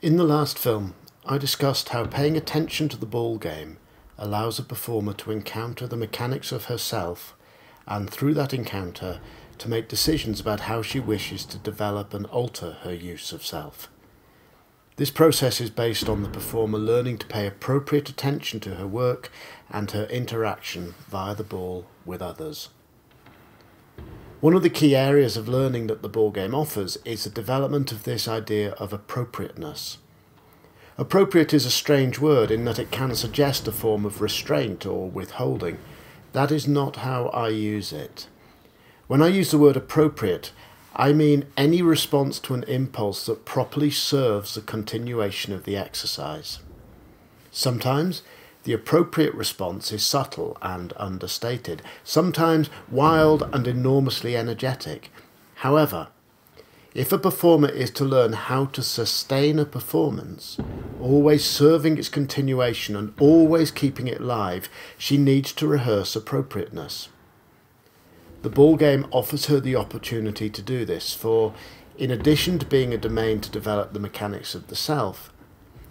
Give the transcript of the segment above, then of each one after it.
In the last film, I discussed how paying attention to the ball game allows a performer to encounter the mechanics of herself and through that encounter to make decisions about how she wishes to develop and alter her use of self. This process is based on the performer learning to pay appropriate attention to her work and her interaction via the ball with others. One of the key areas of learning that the ball game offers is the development of this idea of appropriateness. Appropriate is a strange word in that it can suggest a form of restraint or withholding. That is not how I use it. When I use the word appropriate, I mean any response to an impulse that properly serves the continuation of the exercise. Sometimes the appropriate response is subtle and understated, sometimes wild and enormously energetic. However, if a performer is to learn how to sustain a performance, always serving its continuation and always keeping it live, she needs to rehearse appropriateness. The ball game offers her the opportunity to do this, for in addition to being a domain to develop the mechanics of the self,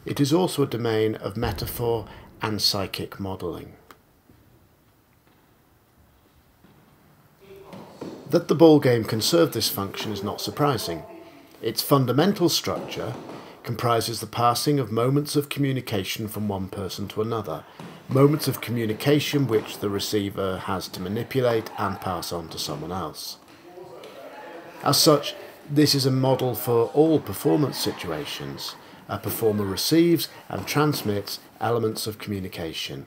it is also a domain of metaphor and psychic modelling. That the ball game can serve this function is not surprising. Its fundamental structure comprises the passing of moments of communication from one person to another, moments of communication which the receiver has to manipulate and pass on to someone else. As such, this is a model for all performance situations. A performer receives and transmits elements of communication.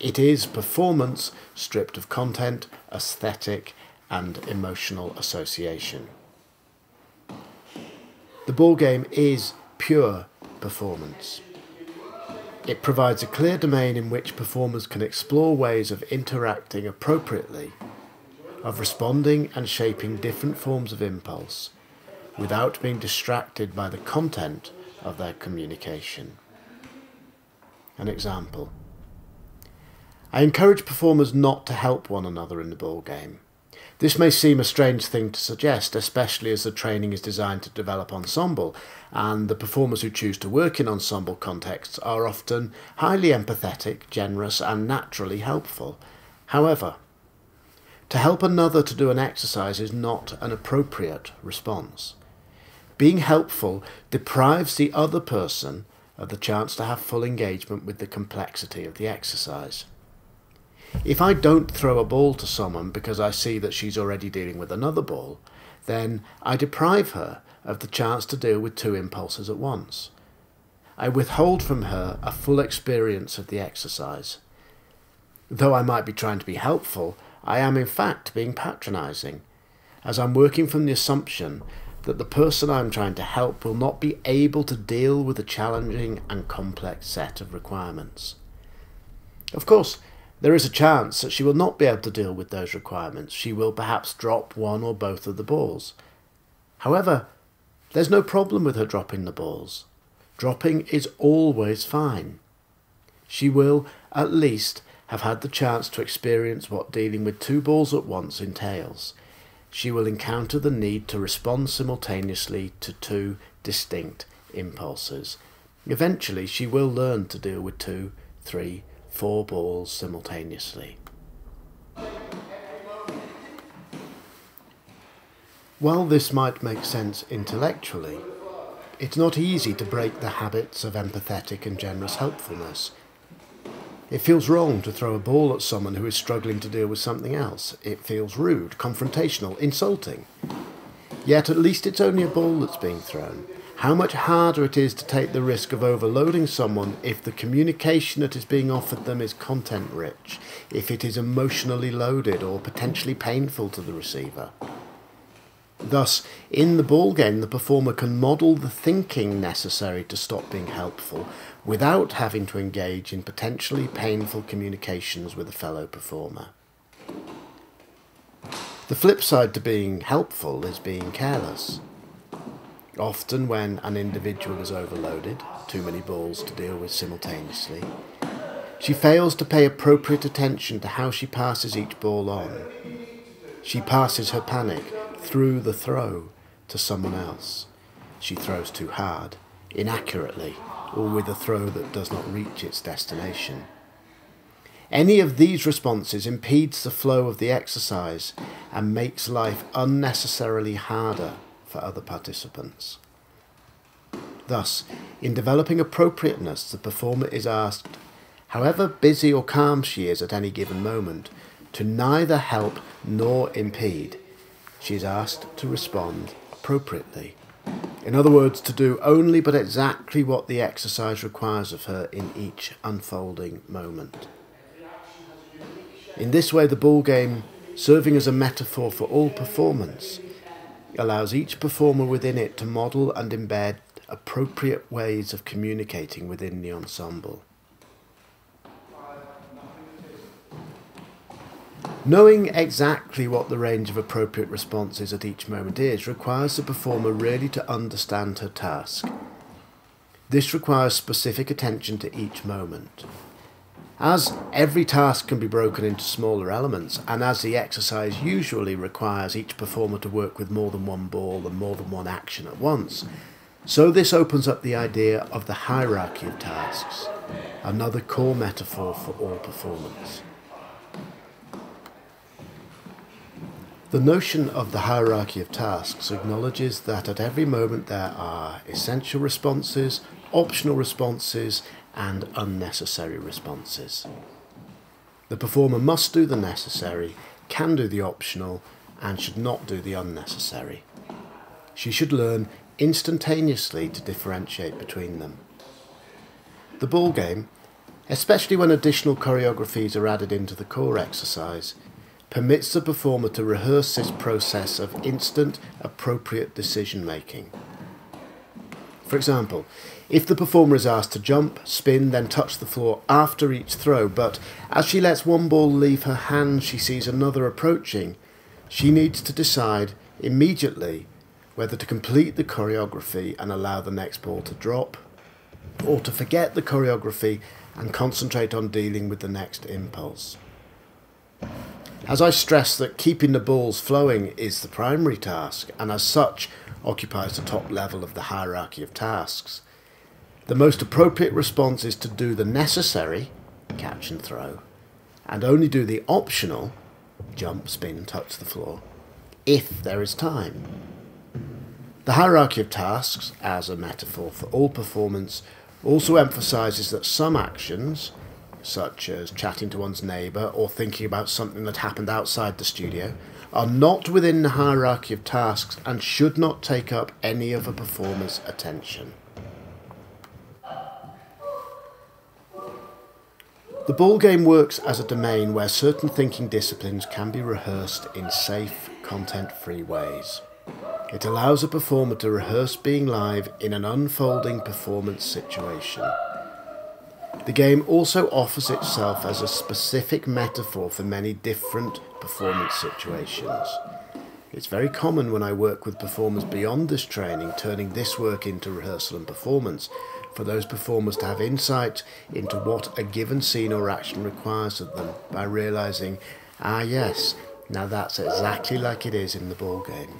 It is performance stripped of content, aesthetic, and emotional association. The ball game is pure performance. It provides a clear domain in which performers can explore ways of interacting appropriately, of responding and shaping different forms of impulse, without being distracted by the content of their communication. An example. I encourage performers not to help one another in the ball game. This may seem a strange thing to suggest, especially as the training is designed to develop ensemble, and the performers who choose to work in ensemble contexts are often highly empathetic, generous, and naturally helpful. However, to help another to do an exercise is not an appropriate response. Being helpful deprives the other person of the chance to have full engagement with the complexity of the exercise. If I don't throw a ball to someone because I see that she's already dealing with another ball, then I deprive her of the chance to deal with two impulses at once. I withhold from her a full experience of the exercise. Though I might be trying to be helpful, I am in fact being patronising, as I'm working from the assumption that the person I'm trying to help will not be able to deal with a challenging and complex set of requirements. Of course, there is a chance that she will not be able to deal with those requirements. She will perhaps drop one or both of the balls. However, there's no problem with her dropping the balls. Dropping is always fine. She will, at least, have had the chance to experience what dealing with two balls at once entails. She will encounter the need to respond simultaneously to two distinct impulses. Eventually, she will learn to deal with two, three, four balls simultaneously. While this might make sense intellectually, it's not easy to break the habits of empathetic and generous helpfulness. It feels wrong to throw a ball at someone who is struggling to deal with something else. It feels rude, confrontational, insulting. Yet at least it's only a ball that's being thrown, how much harder it is to take the risk of overloading someone if the communication that is being offered them is content rich, if it is emotionally loaded or potentially painful to the receiver. Thus, in the ball game, the performer can model the thinking necessary to stop being helpful without having to engage in potentially painful communications with a fellow performer. The flip side to being helpful is being careless. Often, when an individual is overloaded, too many balls to deal with simultaneously, she fails to pay appropriate attention to how she passes each ball on. She passes her panic through the throw to someone else. She throws too hard inaccurately, or with a throw that does not reach its destination. Any of these responses impedes the flow of the exercise and makes life unnecessarily harder for other participants. Thus, in developing appropriateness, the performer is asked, however busy or calm she is at any given moment, to neither help nor impede. She is asked to respond appropriately. In other words, to do only but exactly what the exercise requires of her in each unfolding moment. In this way, the ball game, serving as a metaphor for all performance, allows each performer within it to model and embed appropriate ways of communicating within the ensemble. Knowing exactly what the range of appropriate responses at each moment is requires the performer really to understand her task. This requires specific attention to each moment. As every task can be broken into smaller elements, and as the exercise usually requires each performer to work with more than one ball and more than one action at once, so this opens up the idea of the hierarchy of tasks, another core metaphor for all performance. The notion of the hierarchy of tasks acknowledges that at every moment there are essential responses, optional responses, and unnecessary responses. The performer must do the necessary, can do the optional, and should not do the unnecessary. She should learn instantaneously to differentiate between them. The ball game, especially when additional choreographies are added into the core exercise, permits the performer to rehearse this process of instant, appropriate decision making. For example, if the performer is asked to jump, spin, then touch the floor after each throw, but as she lets one ball leave her hand, she sees another approaching, she needs to decide immediately whether to complete the choreography and allow the next ball to drop, or to forget the choreography and concentrate on dealing with the next impulse. As I stress that keeping the balls flowing is the primary task, and as such occupies the top level of the hierarchy of tasks, the most appropriate response is to do the necessary, catch and throw, and only do the optional, jump, spin, touch the floor, if there is time. The hierarchy of tasks, as a metaphor for all performance, also emphasizes that some actions, such as chatting to one's neighbour or thinking about something that happened outside the studio, are not within the hierarchy of tasks and should not take up any of a performer's attention. The ball game works as a domain where certain thinking disciplines can be rehearsed in safe, content-free ways. It allows a performer to rehearse being live in an unfolding performance situation. The game also offers itself as a specific metaphor for many different performance situations. It's very common when I work with performers beyond this training, turning this work into rehearsal and performance, for those performers to have insight into what a given scene or action requires of them by realizing, ah, yes, now that's exactly like it is in the ball game.